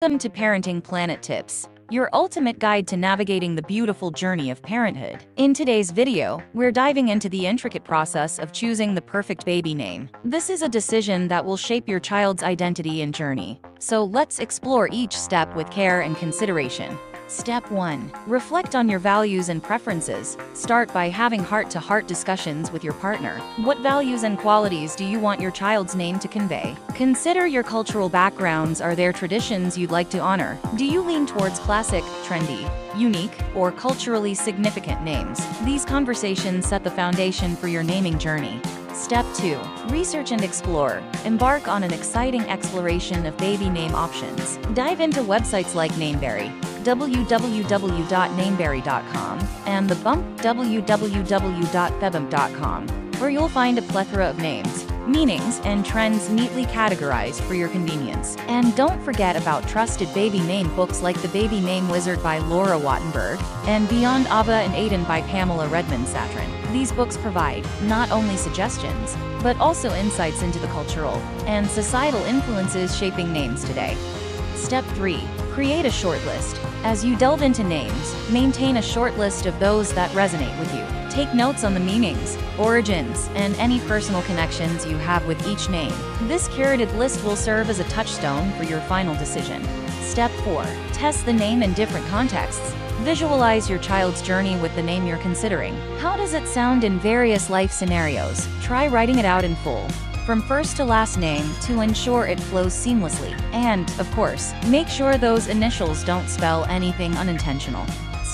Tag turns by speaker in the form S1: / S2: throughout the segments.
S1: Welcome to Parenting Planet Tips, your ultimate guide to navigating the beautiful journey of parenthood. In today's video, we're diving into the intricate process of choosing the perfect baby name. This is a decision that will shape your child's identity and journey. So let's explore each step with care and consideration. Step 1. Reflect on your values and preferences. Start by having heart-to-heart discussions with your partner. What values and qualities do you want your child's name to convey? Consider your cultural backgrounds. Are there traditions you'd like to honor? Do you lean towards classic, trendy, unique, or culturally significant names? These conversations set the foundation for your naming journey. Step 2. Research and explore. Embark on an exciting exploration of baby name options. Dive into websites like Nameberry, www.nameberry.com, and the Bump www.thebump.com, where you'll find a plethora of names, meanings, and trends neatly categorized for your convenience. And don't forget about trusted baby name books like The Baby Name Wizard by Laura Wattenberg and Beyond Ava and Aiden by Pamela Redmond Satran. These books provide not only suggestions, but also insights into the cultural and societal influences shaping names today. Step 3. Create a shortlist. As you delve into names, maintain a short list of those that resonate with you. Take notes on the meanings, origins, and any personal connections you have with each name. This curated list will serve as a touchstone for your final decision. Step 4. Test the name in different contexts. Visualize your child's journey with the name you're considering. How does it sound in various life scenarios? Try writing it out in full, from first to last name to ensure it flows seamlessly. And, of course, make sure those initials don't spell anything unintentional.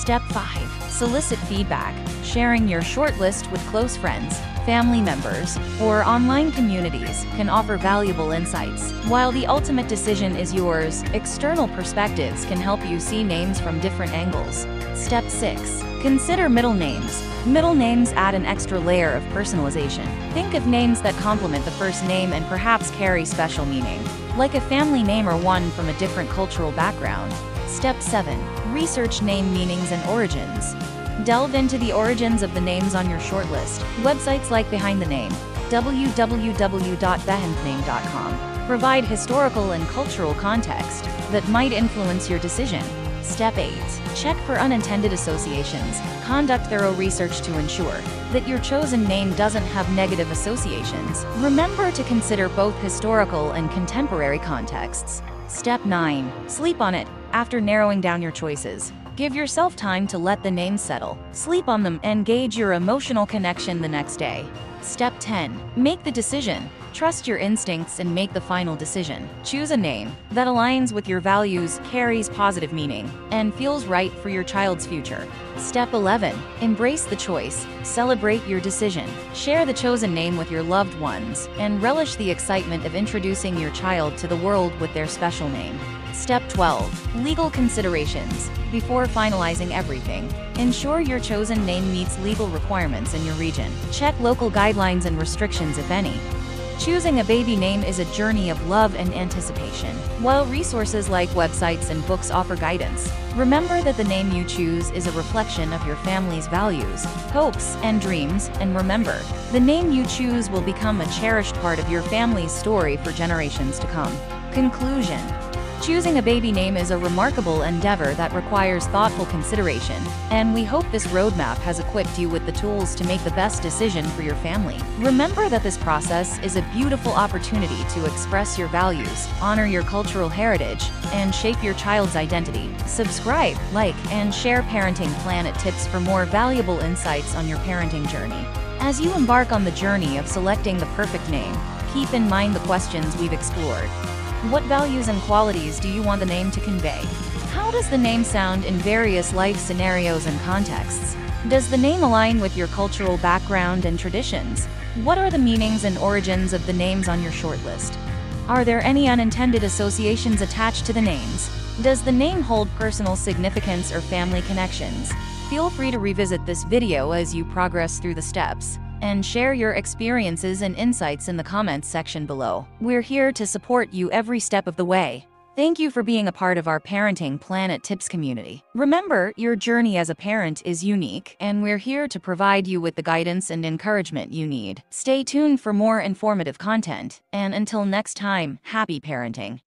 S1: Step 5. Solicit feedback. Sharing your shortlist with close friends, family members, or online communities can offer valuable insights. While the ultimate decision is yours, external perspectives can help you see names from different angles. Step 6. Consider middle names. Middle names add an extra layer of personalization. Think of names that complement the first name and perhaps carry special meaning, like a family name or one from a different cultural background. Step 7. Research name meanings and origins. Delve into the origins of the names on your shortlist. Websites like Behind the Name, www.behindname.com, provide historical and cultural context that might influence your decision. Step 8. Check for unintended associations. Conduct thorough research to ensure that your chosen name doesn't have negative associations. Remember to consider both historical and contemporary contexts. Step 9. Sleep on it. After narrowing down your choices, Give yourself time to let the names settle, sleep on them, and gauge your emotional connection the next day. Step 10. Make the decision. Trust your instincts and make the final decision. Choose a name that aligns with your values, carries positive meaning, and feels right for your child's future. Step 11. Embrace the choice. Celebrate your decision. Share the chosen name with your loved ones, and relish the excitement of introducing your child to the world with their special name. Step 12. Legal considerations. Before finalizing everything, ensure your chosen name meets legal requirements in your region. Check local guidelines and restrictions if any. Choosing a baby name is a journey of love and anticipation. While resources like websites and books offer guidance, remember that the name you choose is a reflection of your family's values, hopes, and dreams, and remember, the name you choose will become a cherished part of your family's story for generations to come. Conclusion Choosing a baby name is a remarkable endeavor that requires thoughtful consideration, and we hope this roadmap has equipped you with the tools to make the best decision for your family. Remember that this process is a beautiful opportunity to express your values, honor your cultural heritage, and shape your child's identity. Subscribe, like, and share Parenting Planet tips for more valuable insights on your parenting journey. As you embark on the journey of selecting the perfect name, keep in mind the questions we've explored. What values and qualities do you want the name to convey? How does the name sound in various life scenarios and contexts? Does the name align with your cultural background and traditions? What are the meanings and origins of the names on your shortlist? Are there any unintended associations attached to the names? Does the name hold personal significance or family connections? Feel free to revisit this video as you progress through the steps and share your experiences and insights in the comments section below. We're here to support you every step of the way. Thank you for being a part of our Parenting Planet Tips community. Remember, your journey as a parent is unique, and we're here to provide you with the guidance and encouragement you need. Stay tuned for more informative content, and until next time, happy parenting.